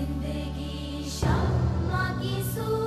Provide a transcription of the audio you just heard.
ज़िंदगी शम्मा की सूरत